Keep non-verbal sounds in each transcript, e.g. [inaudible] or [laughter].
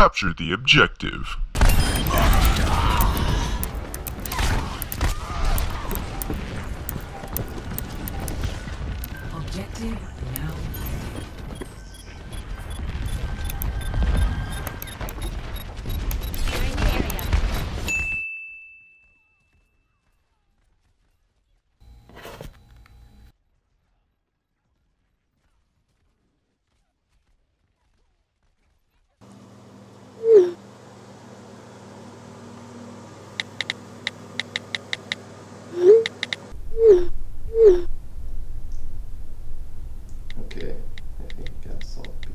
Capture the objective. Objective now. Okay, I think I got salt B.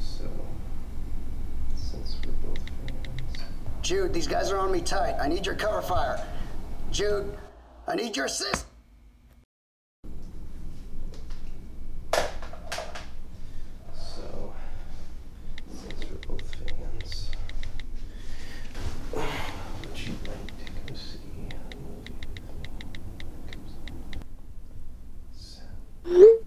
So, since we're both fans. Jude, these guys are on me tight. I need your cover fire. Jude, I need your assist. So, since we're both you like to movie?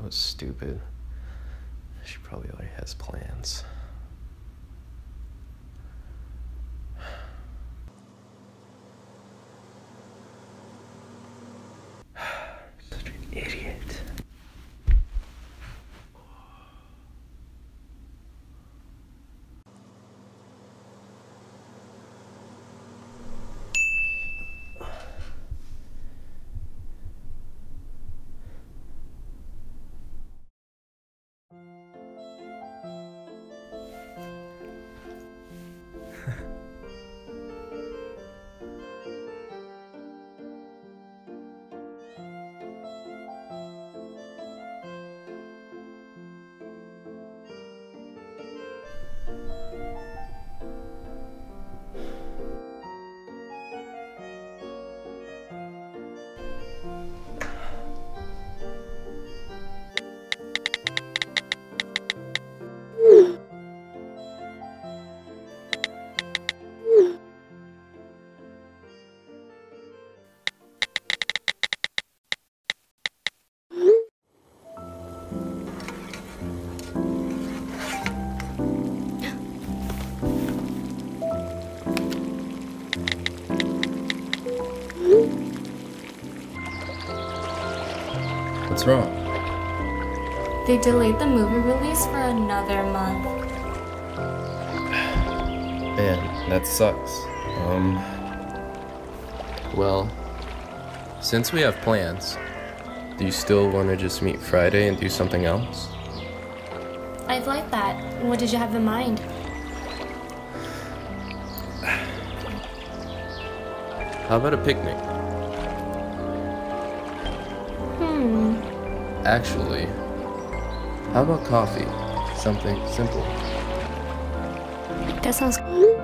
That was stupid. She probably already has plans. What's wrong? They delayed the movie release for another month. Man, that sucks. Um. Well, since we have plans, do you still want to just meet Friday and do something else? I'd like that. What did you have in mind? How about a picnic? Actually, how about coffee? Something simple. That sounds. good.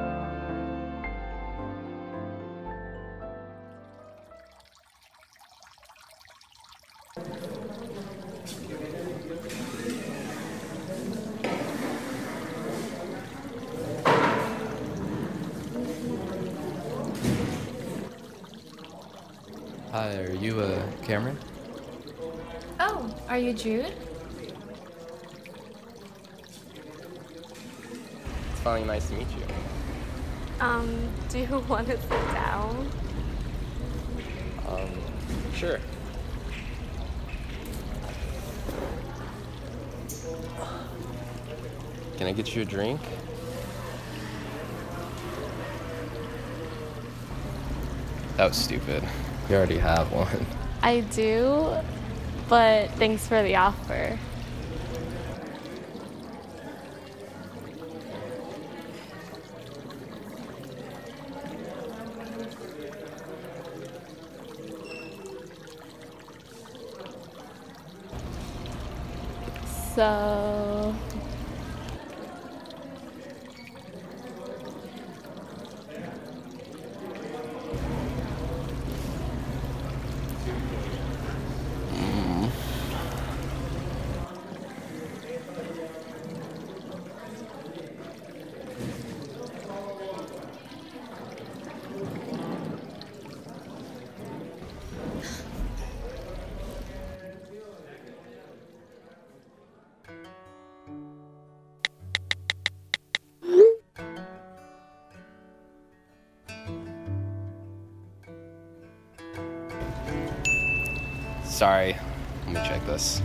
Hi, are you uh, Cameron? Oh, are you Jude? It's finally nice to meet you. Um, do you [laughs] want to sit down? Um, sure. Can I get you a drink? That was stupid. You already have one. I do, but thanks for the offer. So, Sorry. Let me check this.